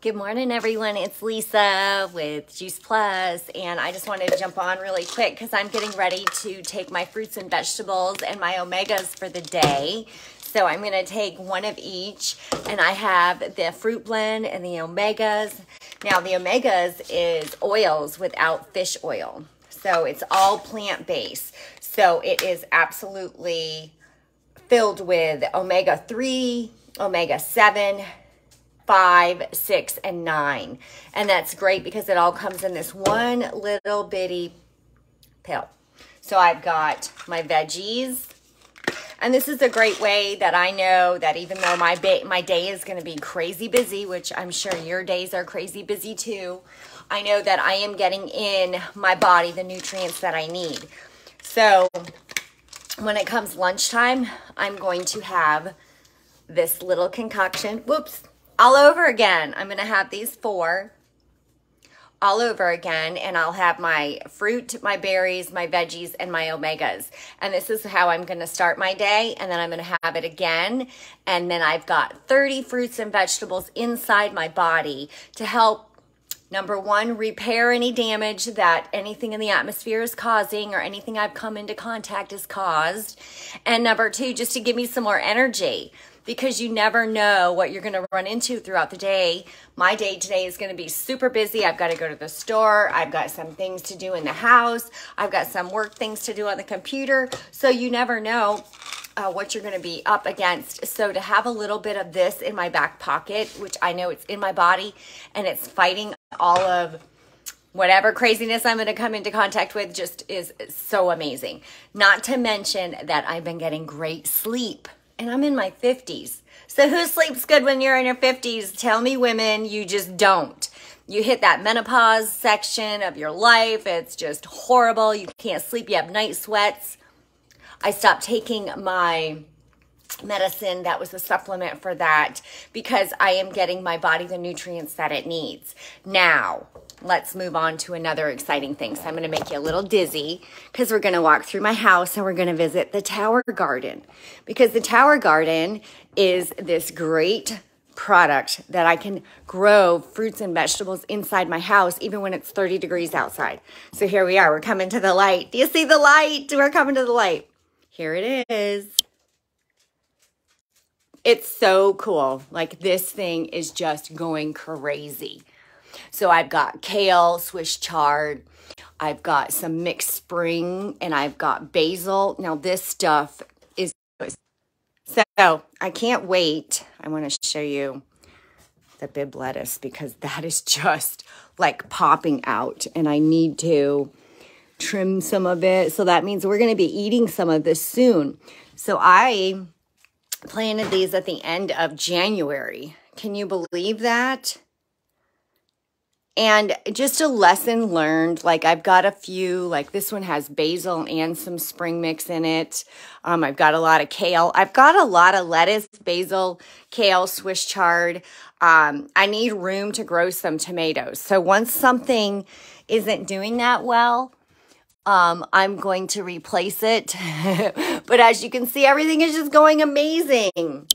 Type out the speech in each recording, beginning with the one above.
Good morning, everyone. It's Lisa with Juice Plus, and I just wanted to jump on really quick because I'm getting ready to take my fruits and vegetables and my omegas for the day. So I'm going to take one of each, and I have the fruit blend and the omegas. Now, the omegas is oils without fish oil. So it's all plant-based. So it is absolutely filled with omega-3, omega-7, five, six, and nine. And that's great because it all comes in this one little bitty pill. So I've got my veggies. And this is a great way that I know that even though my, my day is going to be crazy busy, which I'm sure your days are crazy busy too, I know that I am getting in my body the nutrients that I need. So when it comes lunchtime, I'm going to have this little concoction. Whoops all over again. I'm going to have these four all over again and I'll have my fruit, my berries, my veggies, and my omegas. And this is how I'm going to start my day. And then I'm going to have it again. And then I've got 30 fruits and vegetables inside my body to help Number one, repair any damage that anything in the atmosphere is causing or anything I've come into contact has caused. And number two, just to give me some more energy because you never know what you're going to run into throughout the day. My day today is going to be super busy. I've got to go to the store. I've got some things to do in the house. I've got some work things to do on the computer. So you never know uh, what you're going to be up against. So to have a little bit of this in my back pocket, which I know it's in my body and it's fighting all of whatever craziness I'm going to come into contact with just is so amazing. Not to mention that I've been getting great sleep and I'm in my 50s. So who sleeps good when you're in your 50s? Tell me women, you just don't. You hit that menopause section of your life. It's just horrible. You can't sleep. You have night sweats. I stopped taking my medicine that was a supplement for that because I am getting my body the nutrients that it needs. Now, let's move on to another exciting thing. So I'm going to make you a little dizzy because we're going to walk through my house and we're going to visit the Tower Garden because the Tower Garden is this great product that I can grow fruits and vegetables inside my house even when it's 30 degrees outside. So here we are. We're coming to the light. Do you see the light? We're coming to the light. Here it is. It's so cool. Like this thing is just going crazy. So I've got kale, Swiss chard. I've got some mixed spring and I've got basil. Now this stuff is so I can't wait. I want to show you the Bibb lettuce because that is just like popping out and I need to trim some of it. So that means we're going to be eating some of this soon. So I planted these at the end of January. Can you believe that? And just a lesson learned, like I've got a few, like this one has basil and some spring mix in it. Um, I've got a lot of kale. I've got a lot of lettuce, basil, kale, Swiss chard. Um, I need room to grow some tomatoes. So once something isn't doing that well, um, I'm going to replace it. but as you can see, everything is just going amazing.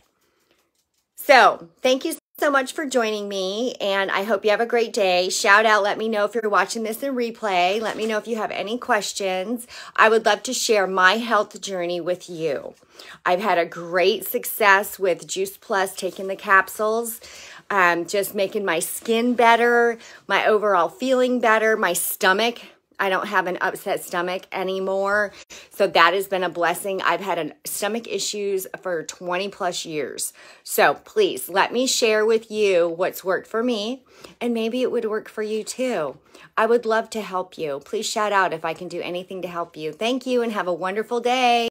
So thank you so much for joining me and I hope you have a great day. Shout out, let me know if you're watching this in replay. Let me know if you have any questions. I would love to share my health journey with you. I've had a great success with Juice Plus taking the capsules. Um, just making my skin better, my overall feeling better, my stomach I don't have an upset stomach anymore. So that has been a blessing. I've had an stomach issues for 20 plus years. So please let me share with you what's worked for me and maybe it would work for you too. I would love to help you. Please shout out if I can do anything to help you. Thank you and have a wonderful day.